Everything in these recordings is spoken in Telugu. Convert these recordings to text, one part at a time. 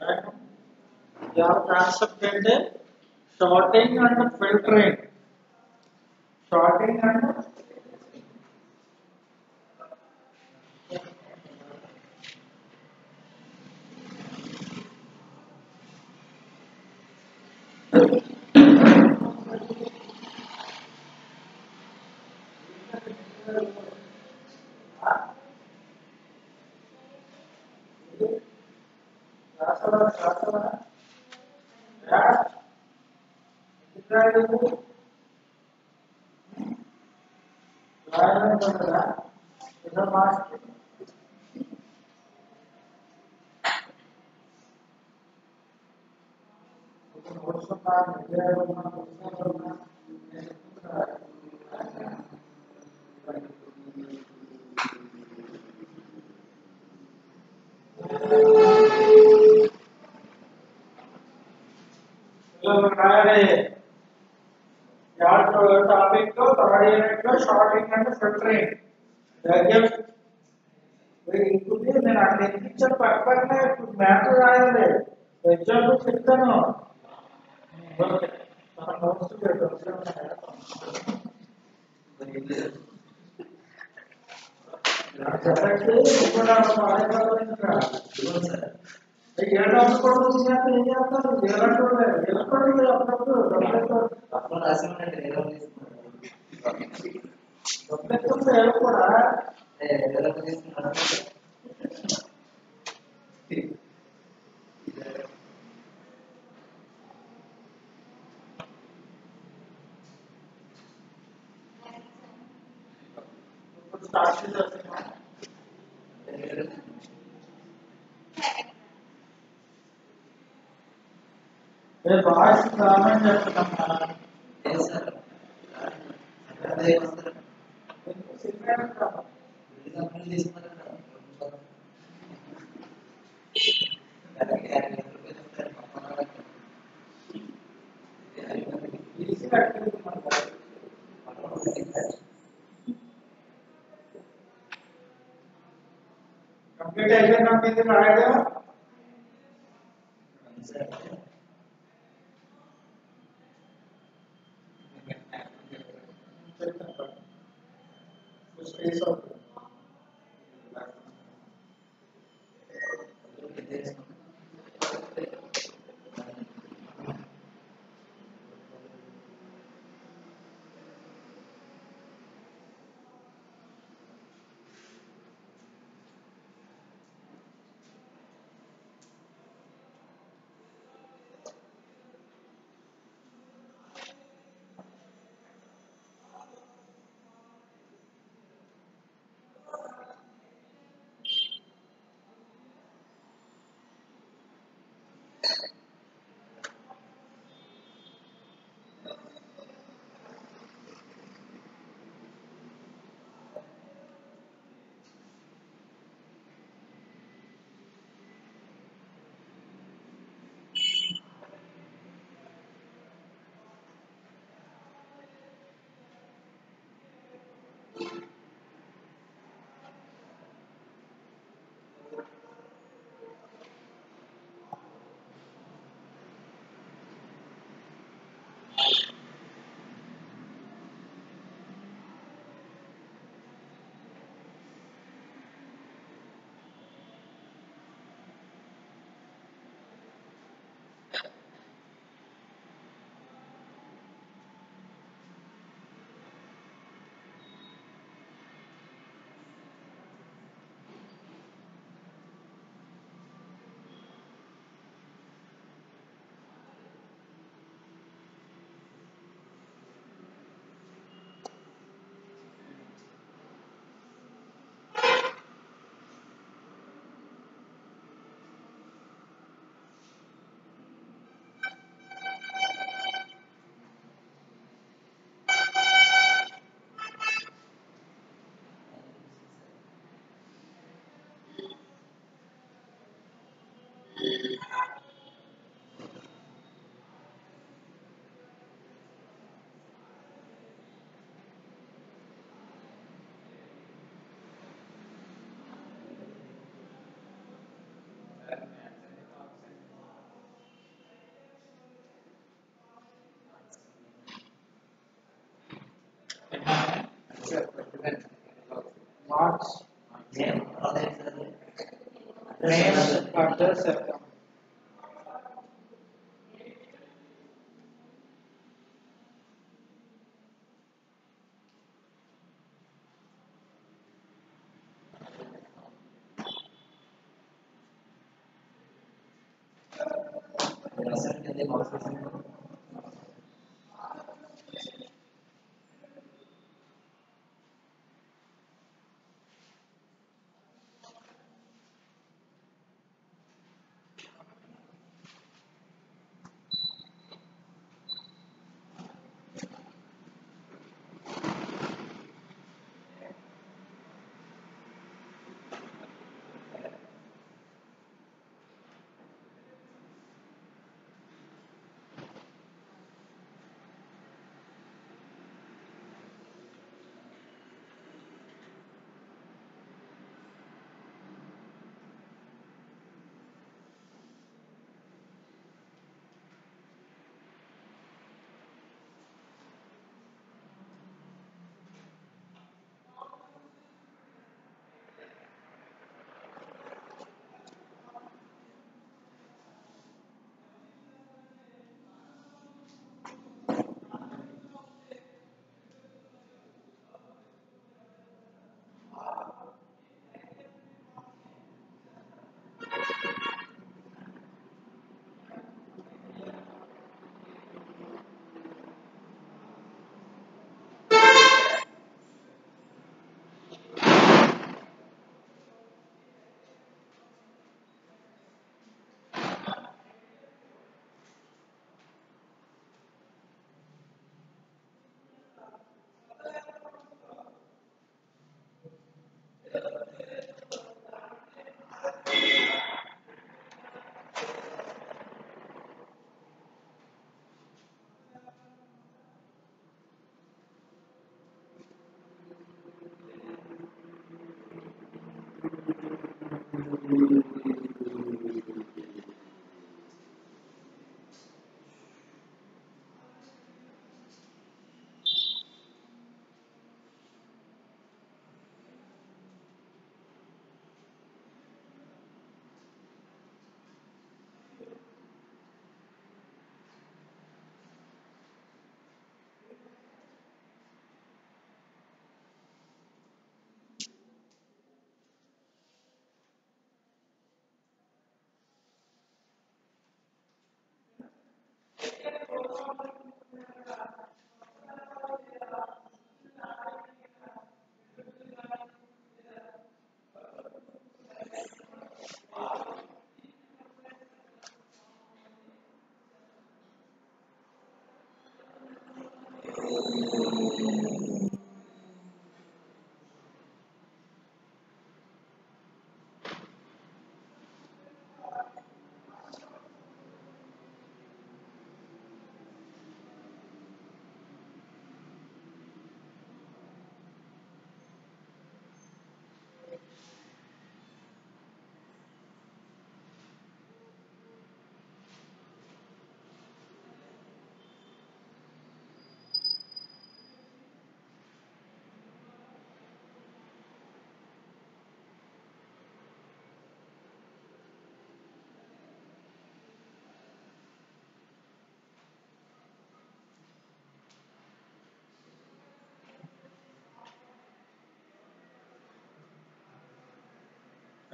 Right? Your concept is shorting and filtering. Shorting and అంటే sorting and filtering sorting and రాసరా రాసరా యా ఇద్దరు రాయడం కదా ఇదో మాస్టర్ టాపిక్లో థర్డ్ యూనిట్లో షార్టింగ్ అండ్ ఫిల్టరింగ్ ఇప్పుడు నేను అక్కడ ఎక్కించిన పక్కనే మ్యాటర్ రాయాలి ఎగ్జాంపుల్ చెప్తాను ఓకే మన నోట్స్ చెప్పండి ఇప్పుడు ఏడు అనుకోవడం ఏం చేస్తారు ఏలంటే ఎలక్ట్రానిక్ అప్పుడప్పుడు అప్పుడు రాసిమంటే ఏదో తీసుకున్నాను డబ్బులు ఏళ్ళు కూడా ఏదో తీసుకున్నాను ఇప్పుడు స్టార్ట్ చేసేస్తున్నాం రేపు వాయిస్ 我们中国人过来，哎，那个东西，对，不知道吃的什么，哎，哎，我还是喜欢那个什么。అయిపోయినాక ఇది రాయడం స్పేస్ అవుతుంది you except for prevention. Marks, men, men under septum. Gracias.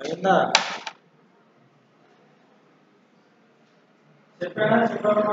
అయిందా చెప్పానా చెప్పాను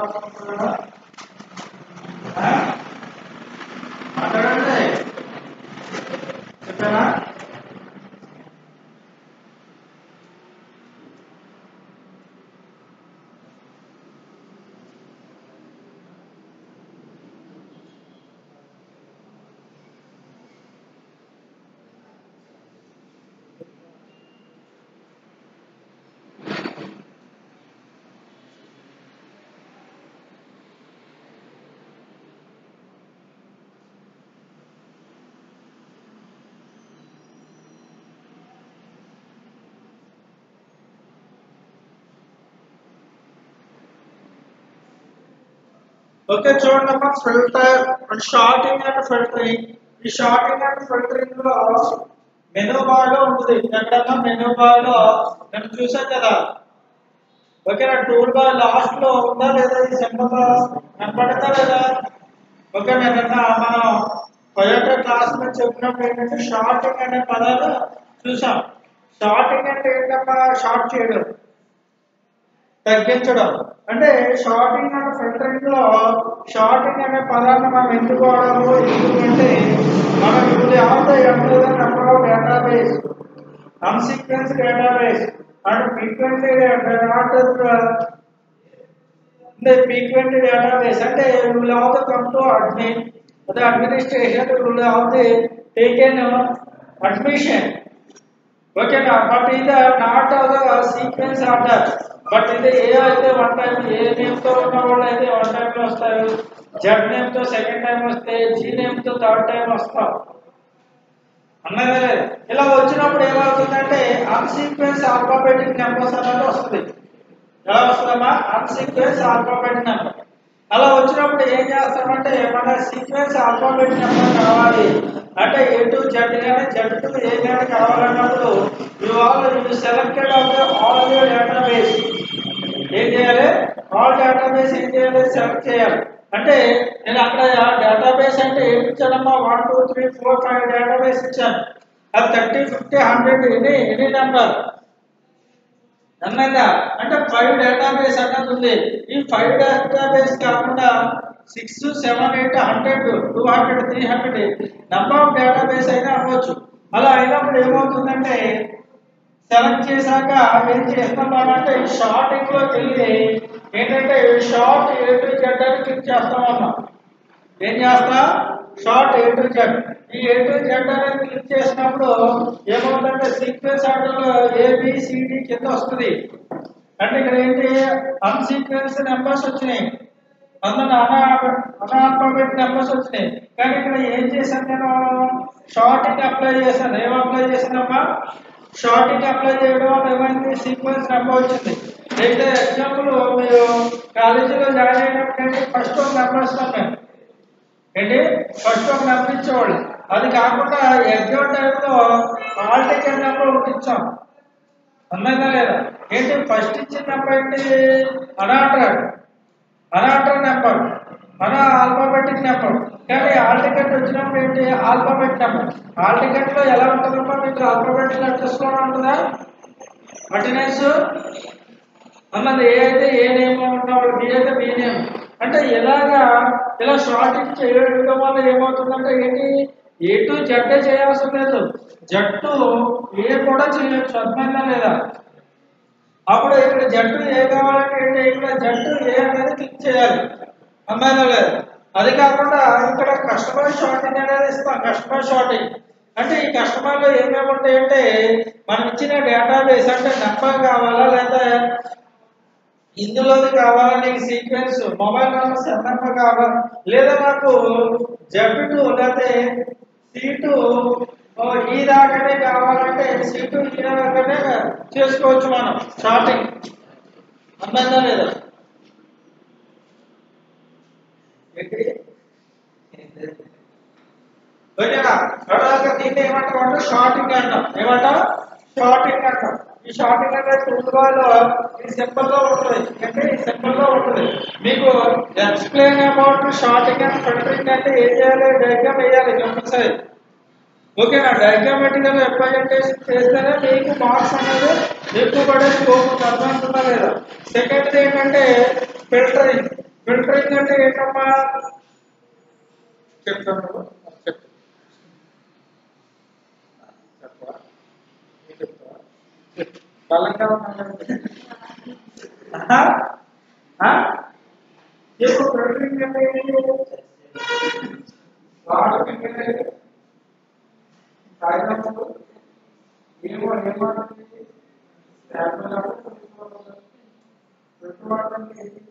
ఓకే చూడండి అమ్మా ఫిల్టర్ షార్టింగ్ అండ్ ఫిల్టరింగ్. ఈ షార్టింగ్ అండ్ ఫిల్టరింగ్లో మెనూ బార్లో ఉంటుంది. ఎక్కడన్నా మెనూ బార్లో నేను చూసాను కదా. ఓకేనా టూల్ బార్ లాస్ట్లో ఉందా లేదా ఈ సింబల్ కనపడతా లేదా? ఓకే ఏదన్నా మనం టొయోటా క్లాస్లో చెప్పినప్పుడు ఏంటంటే షార్టింగ్ అనే పదాలు చూసాం షార్టింగ్ అంటే ఏంటమ్మా? షార్ట్ చేయడం. తగ్గించడం. అంటే షార్టింగ్ అనే ఫిల్టరింగ్లో షార్టింగ్ అనే పదాన్ని మనం ఎందుకు వాడము ఎందుకంటే మనం ఇప్పుడు ఏమంటే ఎంతదని నెంబర్ డేటాబేస్ అన్ డేటాబేస్ అండ్ ఫ్రీక్వెంట్లీ నాట్ అంటే ఫ్రీక్వెంట్ డేటాబేస్ అంటే rule of the come to admin అదే administration rule of the taken admission ఓకేనా బట్ ఇది not of the sequence order but ఇది ఏ అయితే వన్ టైం ఏ నేమ్తో ఉన్న వాళ్ళు అయితే వన్ టైం లో వస్తారు. జెడ్ నేమ్తో సెకండ్ టైం వస్తే జీ నేమ్తో థర్డ్ టైం వస్తాం. అన్నదే లేదు ఇలా వచ్చినప్పుడు ఏమవుతుందంటే అన్సీక్వెన్స్ ఆల్ఫాబెటిక్ నెంబర్స్ అనేది వస్తుంది. ఎలా వస్తుందమ్మా? అన్సీక్వెన్స్ ఆల్ఫాబెటిక్ నెంబర్ అలా వచ్చినప్పుడు ఏం చేస్తామంటే మన సీక్వెన్స్ ఆల్ఫాబెట్ నెంబర్ కావాలి అంటే ఏ టు జెడ్ కానీ జెడ్ టు ఏ కానీ కావాలన్నప్పుడు you all you selected of all your database ఏం చేయాలి? ఆల్ డేటాబేస్ ఏం చేయాలి సెలెక్ట్ చేయాలి. అంటే నేను అక్కడ డేటాబేస్ అంటే ఏమి ఇచ్చానమ్మా? One two three four five database ఇచ్చాను. అది thirty fifty hundred any any number? అన్నదా అంటే ఫైవ్ డేటాబేస్ అన్నది ఉంది. ఈ ఫైవ్ డేటాబేస్ కాకుండా six seven eight hundred two hundred three hundred number of database అయినా అవ్వచ్చు. అలా అయినప్పుడు ఏమవుతుందంటే సెలెక్ట్ చేశాక ఏం చేస్తున్నామంటే ఈ షార్టింగ్లోకి వెళ్ళి ఏంటంటే షార్ట్ ఏ జెడ్ అని క్లిక్ చేస్తాం అన్నాం. ఏం చేస్తా? షార్ట్ ఏ జెడ్ ఈ ఏ టు జెడ్ అనేది క్లిక్ చేసినప్పుడు ఏమవుతుందంటే సీక్వెన్స్ ఆర్డర్లో ఏబిసిడి కింద వస్తుంది. అంటే ఇక్కడ ఏంటి? అన్సీక్వెన్స్ నెంబర్స్ వచ్చినాయి. అందులో అనా అనాల్ఫాబెట్ నెంబర్స్ వచ్చినాయి. కానీ ఇక్కడ ఏం చేశాను నేను? షార్టింగ్ అప్లై చేశాను. ఏం అప్లై చేశానమ్మా? షార్టింగ్ అప్లై చేయడం వల్ల ఏమైంది? సీక్వెన్స్ నెంబర్ వచ్చింది. అయితే ఎగ్జాంపుల్ మీరు కాలేజీలో జాయిన్ అయినప్పుడు ఫస్ట్ ఒక నెంబర్ ఇస్తాం మేము ఏంటి? ఫస్ట్ ఒక నెంబర్ ఇచ్చేవాళ్ళు. అది కాకుండా ఎగ్జామ్ టైంలో ఆల్ టికెట్ నెంబర్ ఒకటి ఇచ్చాం. అన్నదా లేదా? ఏంటి? ఫస్ట్ ఇచ్చిన నెంబర్ ఏంటి అనాటర్ అనాటర్ నెంబర్ మన ఆల్ఫాబెటిక్ నెంబర్ కానీ ఆల్ టికెట్ వచ్చినప్పుడు ఏంటి? ఆల్ఫాబెట్ నెంబర్ ఆల్ టికెట్లో ఎలా ఉంటుందమ్మా మీకు ఆల్ఫాబెట్ లెటర్స్లో ఉంటుందా? అటెండెన్స్ అన్నది ఏ అయితే ఏ నేమ్ ఉన్నవాడు బి అయితే బి నేమ్ అంటే ఇలాగా ఇలా షార్టింగ్ చేయడం వల్ల ఏమవుతుందంటే ఏంటి? ఏ టు జడ్ చేయాల్సిన లేదు. జట్టు ఏ కూడా చేయొచ్చు. అర్థమైందా లేదా? అప్పుడు ఇక్కడ జట్టు ఏ కావాలంటే ఇక్కడ జట్టు ఏ అనేది క్లిక్ చేయాలి. అర్థమైందా అది కాకుండా ఇక్కడ కస్టమర్ షార్టింగ్ అనేది ఇస్తాం కస్టమర్ షార్టింగ్ అంటే ఈ కస్టమర్లు ఏమేమి ఉంటాయంటే మనం ఇచ్చిన డేటాబేస్ అంటే నెంబర్ కావాలా లేదా ఇందులోది కావాలా నీకు sequence mobile number cell number కావాలా? లేదా నాకు జెడ్ టూ లేకపోతే సీటు ఈ దాకానే కావాలంటే సీటు ఈ దాకానే చేసుకోవచ్చు మనం షార్టింగ్ అందంగా లేదా ఏంటి ఓకేనా తర్వాత దీన్ని ఏమంటాం అంటే షార్టింగ్ అంటాం. ఏమంటాం? షార్టింగ్ అంటాం. ఈ షార్టింగ్ అంటే టూల్బాలో ఈ సింబల్ ఉంటుంది. అంటే ఈ సింబల్ ఉంటుంది. మీకు explain about sorting and filtering అంటే ఏం చేయాలి? డయాగ్రామ్ వేయాలి కంపల్సరీ. ఓకేనా? డయాగ్రామెటికల్ రిప్రజెంటేషన్ చేస్తేనే మీకు మార్క్స్ అనేది ఎక్కువ పడే స్కోప్ అర్థం అర్థమవుతుందా లేదా? సెకండ్ ఏంటంటే ఫిల్టరింగ్ ఫిల్టరింగ్ అంటే ఏంటమ్మా చెప్తాను నువ్వు? చెప్పు చెప్పవా? నువ్వు చెప్తావా? చెప్పు. బలంగా ఉన్నాను ఆహా? ఆ? చెప్పు ఫిల్టరింగ్ అంటే ఏంటి? వాటర్ ఫిల్టర్ అంటే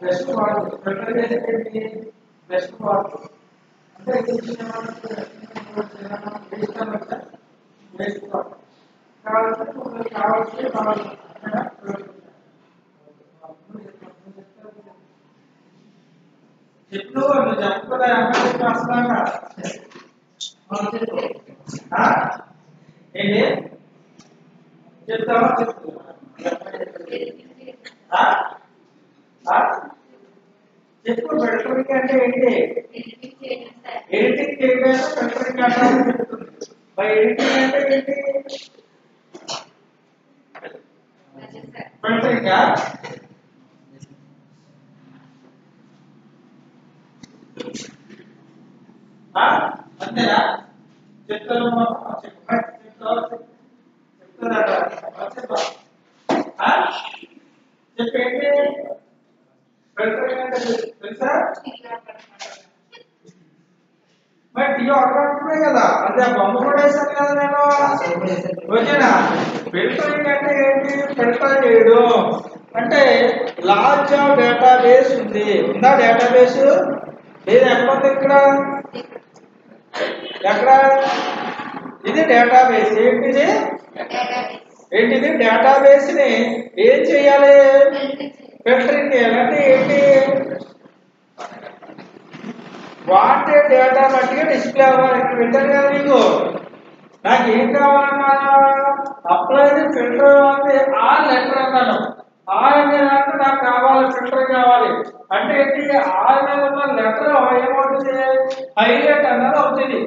బెస్ట్ వాటర్ ఫిల్టర్ చేసేది బెస్ట్ వాటర్ అంటే ఇది వేస్ట్ వాటర్ కాబట్టి మనకి కావాల్సి కావాలి చెట్లు నువ్వు చెప్పకుండా ఎమ్మెల్యే చేస్తున్నాగా ఏంటి చెప్తావా చెప్పు ఆ? ఆ? చెప్పు పెట్టుకోవడానికి అంటే ఏంటి? ఎడిటింగ్ చేయడానికి పెట్టుకోవడానికి అంటారని చెప్తుంది మరి ఎడిటింగ్ అంటే ఏంటి? పెట్టుకోవడానికి అంతేనా చెప్తాను చెప్తావా చెప్తారా చెప్పా చెప్పేంటి పెట్టుకోవడానికి అంటే తెలుసా మరి టీ ఆర్డర్ అంటున్నాయి కదా అదే ఆ బొమ్మ కూడా వేసాను కదా నేను ఓకేనా ఫిల్టరింగ్ అంటే ఏంటి ఫిల్టర్ చేయడం అంటే లార్జ్ ఆఫ్ డేటాబేస్ ఉంది ఉందా డేటాబేస్ లేదు ఎక్కడ ఇక్కడ? ఎక్కడ? ఇది డేటాబేస్ ఏంటిది? ఏంటిది? డేటాబేస్ని ఏం చేయాలి? ఫిల్టరింగ్ చేయాలంటే ఏంటి? వాంటెడ్ డేటా బట్టిగా డిస్ప్లే అవ్వాలి. ఇక్కడ పెట్టాను కదా మీకు నాకు ఏం కావాలన్నా అప్లై ఫిల్టర్ అంటే ఆ లెటర్ అన్నాను. ఆ అనే నాకు కావాలి ఫిల్టర్ కావాలి. అంటే ఏంటి ఆరు మీద లెటర్ ఏమవుతుంది హైలైట్ అన్నది అవుతుంది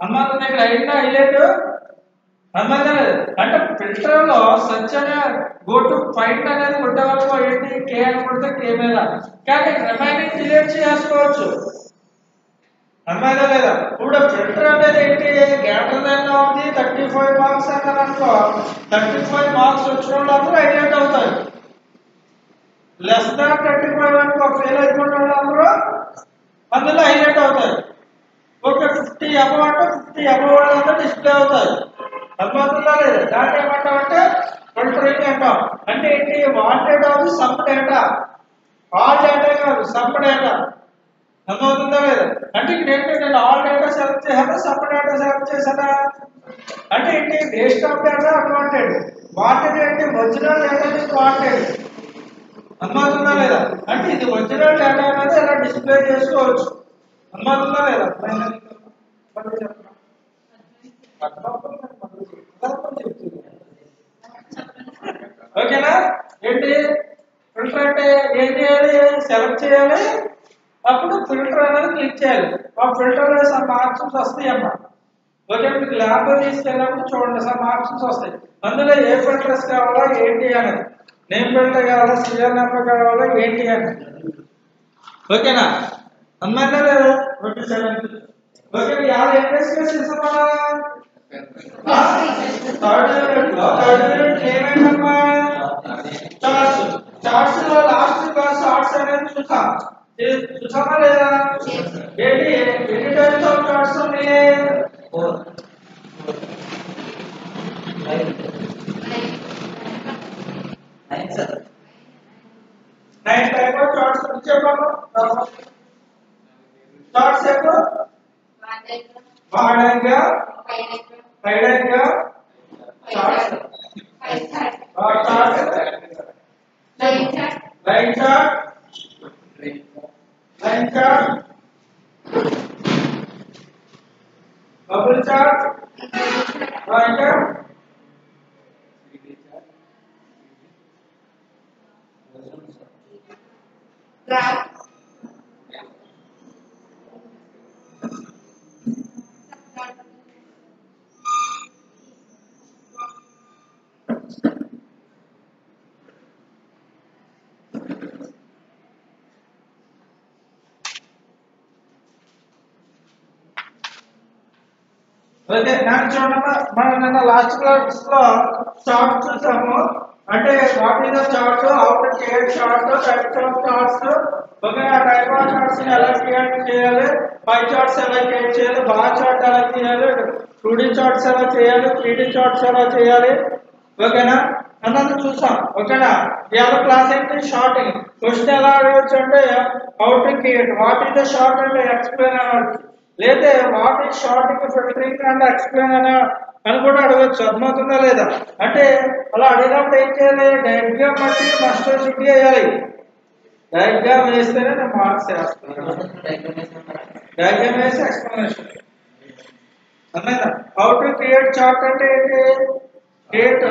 అన్నమాట దగ్గర అయిందా హైలైట్? అన్నమాట అంటే ఫిల్టర్లో సచ్ అనే గో టు ఫైండ్ అనేది కొట్టే ఏంటి? కే అని కొడితే కే మీద కానీ రిమైనింగ్ డిలీట్ చేసుకోవచ్చు. అర్థమైందా లేదా ఇప్పుడు ఫిల్టర్ అనేది ఏంటి? గ్రేటర్ దాన్ ఉంది థర్టీ ఫైవ్ మార్క్స్ అన్నారు అనుకో థర్టీ ఫైవ్ మార్క్స్ వచ్చిన వాళ్ళందరూ హైలైట్ అవుతారు. లెస్ దాన్ థర్టీ ఫైవ్ అనుకో ఫెయిల్ అయిపోయిన వాళ్ళందరూ అందులో హైలైట్ అవుతారు. ఓకే ఫిఫ్టీ అబవ్ అంటే ఫిఫ్టీ అబవ్ వాళ్ళంతా డిస్ప్లే అవుతారు. అర్థమవుతుందా లేదు? దాన్ని ఏమంటాం అంటే ఫిల్టరింగ్ అంటాం. అంటే ఏంటి? Wanted of some data all data కాదు సమ్ డేటా అర్థమవుతుందా లేదా? అంటే ఇక్కడ ఏంటి నేను ఆల్ డేటా సెలెక్ట్ చేశానా సబ్ డేటా సెలెక్ట్ చేశానా అంటే ఏంటి? Waste of data unwanted wanted ఏంటి ఒరిజినల్ డేటా వాంటెడ్ అర్థమవుతుందా లేదా? అంటే ఇది ఒరిజినల్ డేటా అనేది ఇలా డిస్ప్లే చేసుకోవచ్చు? అర్థమవుతుందా లేదా? ఓకేనా? ఏంటి? ఫిల్టర్ అంటే ఏం చేయాలి? సెలెక్ట్ చేయాలి. అప్పుడు ఫిల్టర్ అనేది క్లిక్ చేయాలి. ఆ ఫిల్టర్ అనేది సమ్ ఆప్షన్స్ వస్తాయి అమ్మా. ఓకే మీకు ల్యాబ్ తీసుకెళ్ళినప్పుడు చూడండి సార్ మార్క్స్ వస్తాయి. అందులో ఏ ఫిల్టర్స్ కావాలా ఏంటి అనేది. నేమ్ ఫిల్టర్ కావాలా సీరియల్ నెంబర్ కావాలా ఏంటి అని ఓకేనా అన్నమాట లేదా ఓకే సెవెన్ ఓకే యాభై ఎంట్రెన్స్ చేసేసామా థర్డ్ యూనిట్లో థర్డ్ యూనిట్ ఏమైందమ్మా చార్ట్స్ చార్ట్స్లో లాస్ట్ క్లాస్ చార్ట్స్ అనేది చూసాం ఇది చూసామా లేదా ఏంటి ఎన్ని టైప్స్ ఆఫ్ చార్ట్స్ ఉన్నాయి framework. Anchor, bubble chart, anchor, okay నేను చూడండి మనం నిన్న లాస్ట్ క్లాస్లో షార్ట్ చూసాము. అంటే what is the chart how sort types of okay ఆ టైప్ ఆఫ్ చార్ట్స్ ఎలా క్రియేట్ చేయాలి? పై చార్ట్స్ ఎలా క్రియేట్ చేయాలి? బార్ చార్ట్ ఎలా చేయాలి? టూ డి చార్ట్స్ ఎలా చేయాలి? త్రీ డి చార్ట్స్ ఎలా చేయాలి? ఓకేనా? అన్నది చూసాం. ఓకేనా? ఇవాళ క్లాస్ ఏంటి? షార్టింగ్ క్వశ్చన్ ఎలా అడగచ్చు అంటే out create what is the sort అంటే ఎక్స్ప్లెయిన్ అనవచ్చు లేదా what is sorting filtering and explain అని అని కూడా అడగచ్చు. అర్థమవుతుందా లేదా? అంటే అలా అడిగినప్పుడు ఏం చేయాలి? డయాగ్రామ్ బట్టి మాస్టర్ షుడ్ వేయాలి. డయాగ్రామ్ వేస్తేనే నేను మార్క్స్ వేస్తాను. డయాగ్రామ్ వేసి ఎక్స్ప్లెనేషన్ అర్థమైందా? హౌ టు క్రియేట్ చార్ట్ అంటే ఏంటి? క్రియేట్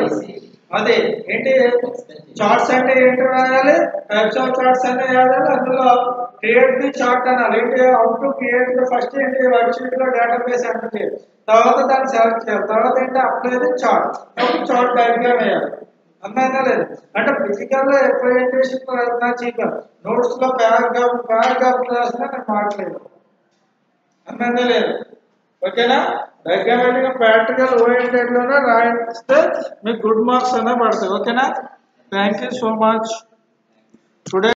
అదే ఏంటి? చార్ట్స్ అంటే ఏంటి రాయాలి? టైప్స్ ఆఫ్ చార్ట్స్ అంటే రాయాలి అందులో క్రియేట్ ది చార్ట్ అనాలి ఏంటి out to create the first ఏంటి? వర్క్షీట్లో డేటాబేస్ ఎంటర్ చేయాలి తర్వాత దాన్ని సెలెక్ట్ చేయాలి. తర్వాత ఏంటి? అప్లై ది చార్ట్ కాబట్టి చార్ట్ డయాగ్రామ్ వేయాలి. అర్థమైందా లేదు? అంటే ఫిజికల్గా రిప్రజెంటేషన్ నా చీక నోట్స్లో పారాగ్రాఫ్ పారాగ్రాఫ్ రాసినా నేను మాట్లాడలేదు అర్థమైందా లేదు? ఓకేనా? డయాగ్రామాటిక్ ప్రాక్టికల్ ఓరియంటెడ్లోనే రాయిస్తే మీకు గుడ్ మార్క్స్ అనే పడతాయి. ఓకేనా? Thank you so much today